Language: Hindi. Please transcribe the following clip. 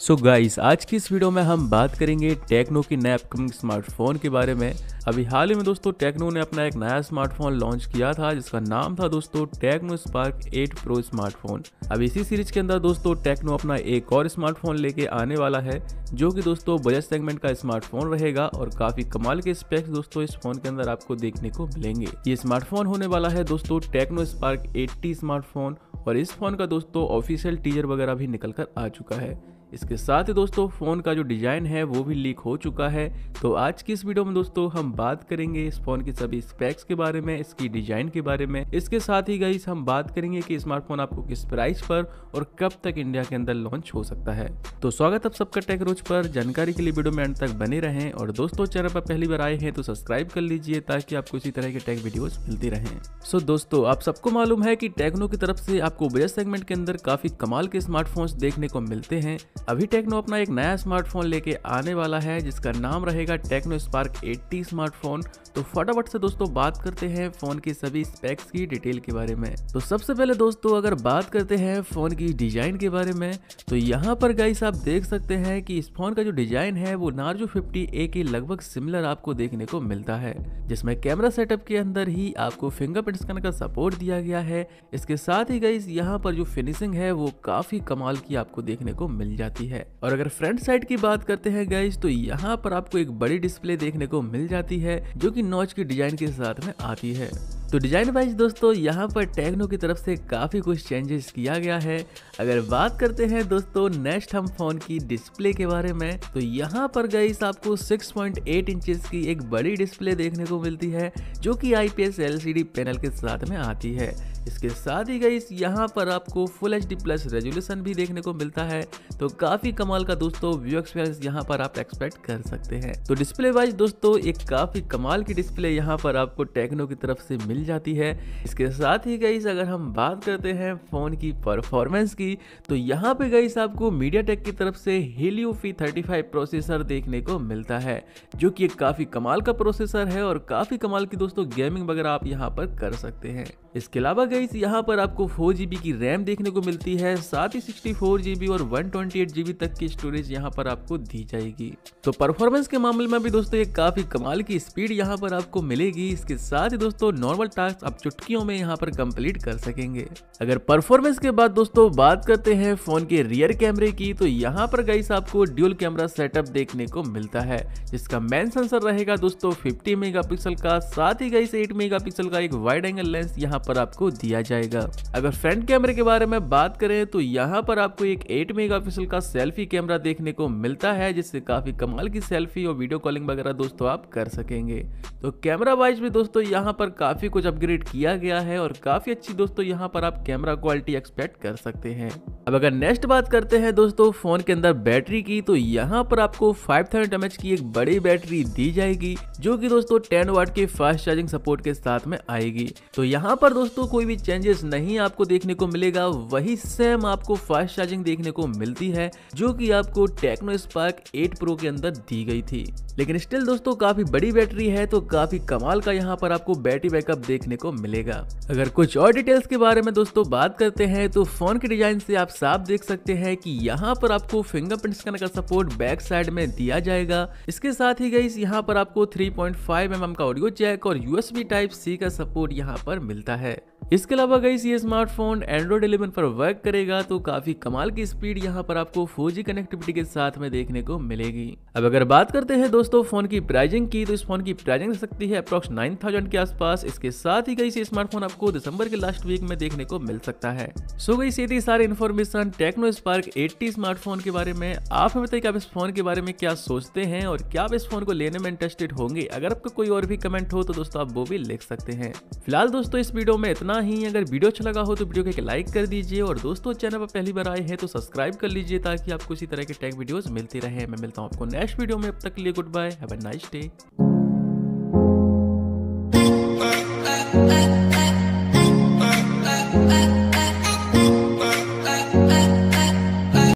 सो so गाइस आज की इस वीडियो में हम बात करेंगे टेक्नो की नए अपकमिंग स्मार्टफ़ोन के बारे में। अभी हाल ही में दोस्तों टेक्नो ने अपना एक नया स्मार्टफ़ोन लॉन्च किया था, जिसका नाम था दोस्तों टेक्नो स्पार्क 8 प्रो स्मार्टफ़ोन अब इसी सीरीज़ के अंदर दोस्तों टेक्नो अपना एक और स्मार्टफ़ोन लेके आने वाला है, जो कि दोस्तों बजट सेगमेंट का स्मार्टफ़ोन रहेगा और काफ़ी कमाल के स्पेक्स दोस्तों इस फ़ोन के अंदर आपको देखने को मिलेंगे। ये स्मार्टफ़ोन होने वाला है दोस्तों टेक्नो स्पार्क एट्टी स्मार्टफ़ोन और इस फ़ोन का दोस्तों ऑफिशियल टीजर वगैरह भी निकल कर आ चुका है। इसके साथ ही दोस्तों फ़ोन का जो डिज़ाइन है, वो भी लीक हो चुका है। तो आज की इस वीडियो में दोस्तों, हम बात करेंगे इस फ़ोन की सभी स्पेक्स के बारे में, इसकी डिज़ाइन के बारे में। इसके साथ ही गई हम बात करेंगे कि स्मार्टफ़ोन आपको किस प्राइस पर और कब तक इंडिया के अंदर लॉन्च हो सकता है। तो स्वागत आप सबका टेक रोज पर। जानकारी के लिए वीडियो में अंत तक बने रहें और दोस्तों, चैनल पर पहली बार आए हैं तो सब्सक्राइब कर लीजिए ताकि आपको इसी तरह के टेक वीडियोस मिलती रहें। सो दोस्तों, आप सबको मालूम है कि टेक्नो की तरफ़ से आपको बजट सेगमेंट के अंदर काफ़ी कमाल के स्मार्टफोन्स देखने को मिलते हैं। अभी टेक्नो अपना एक नया स्मार्टफ़ोन लेके आने वाला है, जिसका नाम रहेगा टेक्नो स्पार्क 80 स्मार्टफ़ोन तो फटाफट से दोस्तों बात करते हैं फ़ोन की सभी स्पेक्स की डिटेल के बारे में। तो सबसे पहले दोस्तों अगर बात करते हैं फ़ोन की डिज़ाइन के बारे में तो यहाँ पर गाइस आप देख सकते हैं कि इस फ़ोन का जो डिज़ाइन है, वो नार्जो 50 ए के लगभग सिमिलर आपको देखने को मिलता है, जिसमें कैमरा सेटअप के अंदर ही आपको फिंगरप्रिंट स्कैनर का सपोर्ट दिया गया है। इसके साथ ही गाइस यहाँ पर जो फिनिशिंग है, वो काफ़ी कमाल की आपको देखने को मिल जाती है। और अगर फ्रंट साइड की बात करते हैं गाइज़ तो यहाँ पर आपको एक बड़ी डिस्प्ले देखने को मिल जाती है, जो की नॉच की डिज़ाइन के साथ में आती है। तो डिज़ाइन वाइज दोस्तों, यहाँ पर टेक्नो की तरफ़ से काफ़ी कुछ चेंजेस किया गया है। अगर बात करते हैं दोस्तों नेक्स्ट हम फ़ोन की डिस्प्ले के बारे में तो यहाँ पर गई आपको 6.8 इंचेस की एक बड़ी डिस्प्ले देखने को मिलती है, जो कि आईपीएस एलसीडी पैनल के साथ में आती है। इसके साथ ही गई यहाँ पर आपको फुल एचडी प्लस रेजोल्यूशन भी देखने को मिलता है। तो काफ़ी कमाल का दोस्तों व्यू एक्सपीरियंस यहाँ पर आप एक्सपेक्ट कर सकते हैं। तो डिस्प्ले वाइज दोस्तों, एक काफ़ी कमाल की डिस्प्ले यहाँ पर आपको टेक्नो की तरफ़ से मिल जाती है। इसके साथ ही गई अगर हम बात करते हैं फ़ोन की परफॉर्मेंस की तो यहाँ पे गई आपको मीडिया टेक की तरफ़ से हेलियो फ़ी थर्टी प्रोसेसर देखने को मिलता है, जो की एक काफ़ी कमाल का प्रोसेसर है और काफ़ी कमाल की दोस्तों गेमिंग वगैरह आप यहाँ पर कर सकते हैं। इसके अलावा गई यहाँ पर आपको फोर की रैम देखने को मिलती है, साथ ही सिक्सटी और वन तक की स्टोरेज यहाँ पर आपको दी जाएगी। तो परफॉर्मेंस के मामले में भी दोस्तों ये काफ़ी कमाल की स्पीड यहाँ पर आपको मिलेगी। इसके साथ ही दोस्तों नॉर्मल टास्क आप चुटकियों में यहाँ पर कंप्लीट कर सकेंगे। अगर परफॉर्मेंस के बाद दोस्तों बात करते हैं फ़ोन के रियर कैमरे की तो यहाँ पर गई आपको ड्यूल कैमरा सेटअप देखने को मिलता है, जिसका मेन सेंसर रहेगा दोस्तों फिफ्टी मेगा का, साथ ही गई एट मेगा का एक वाइड एंगल लेंस यहाँ पर आपको दिया जाएगा। अगर फ्रंट कैमरे के बारे में बात करें तो यहाँ पर आपको एक 8 मेगापिक्सल का सेल्फी कैमरा देखने को मिलता है, जिससे काफ़ी कमाल की सेल्फी और वीडियो कॉलिंग वगैरह दोस्तों आप कर सकेंगे। तो कैमरा वाइज भी दोस्तों यहाँ पर काफ़ी अपग्रेड किया गया है और काफ़ी अच्छी दोस्तों यहाँ पर आप कैमरा क्वालिटी एक्सपेक्ट कर सकते हैं। अब अगर नेक्स्ट बात करते हैं दोस्तों फ़ोन के अंदर बैटरी की तो यहाँ पर आपको 5000 mAh की एक बड़ी बैटरी दी जाएगी, जो कि दोस्तों 10 वाट के फास्ट चार्जिंग सपोर्ट के साथ में आएगी। तो यहाँ पर दोस्तों कोई भी चेंजेस नहीं आपको देखने को मिलेगा, वही सेम आपको फास्ट चार्जिंग देखने को मिलती है, जो कि आपको टेक्नो स्पार्क 8 प्रो के अंदर दी गई थी। लेकिन स्टिल दोस्तों, काफ़ी बड़ी बैटरी है तो काफ़ी कमाल का यहाँ पर आपको बैटरी बैकअप देखने को मिलेगा। अगर कुछ और डिटेल्स के बारे में दोस्तों बात करते हैं तो फ़ोन के डिज़ाइन से आप साफ़ देख सकते हैं कि यहाँ पर आपको फिंगरप्रिंट स्कैनर का सपोर्ट बैक साइड में दिया जाएगा। इसके साथ ही गई यहाँ पर आपको 3.5 पॉइंट mm का ऑडियो जैक और यूएसबी टाइप सी का सपोर्ट यहाँ पर मिलता है। इसके अलावा गई ये स्मार्टफ़ोन एंड्रॉइड 11 पर वर्क करेगा तो काफ़ी कमाल की स्पीड यहाँ पर आपको 4G कनेक्टिविटी के साथ में देखने को मिलेगी। अब अगर बात करते हैं दोस्तों फ़ोन की प्राइजिंग की तो इस फ़ोन की प्राइजिंग सकती है अप्रोक्स 9000 के आसपास। इसके साथ ही गई स्मार्टफ़ोन आपको दिसंबर के लास्ट वीक में देखने को मिल सकता है। सो गई सीधी सारी information Tecno Spark eight T smartphone के बारे में। आप हमें बताइए आप इस फ़ोन के बारे में क्या सोचते हैं और क्या आप इस फ़ोन को लेने में इंटरेस्टेड होंगे? अगर आपका कोई और भी कमेंट हो तो दोस्तों आप वो भी लिख सकते हैं। फ़िलहाल दोस्तों, इस वीडियो में इतना। ही। अगर वीडियो अच्छा लगा हो तो वीडियो को एक लाइक कर दीजिए और दोस्तों, चैनल पर पहली बार आए हैं तो सब्सक्राइब कर लीजिए ताकि आपको इसी तरह के टेक वीडियोस मिलती रहे। मैं मिलता हूँ आपको नेक्स्ट वीडियो में। अब तक लिए goodbye have a nice day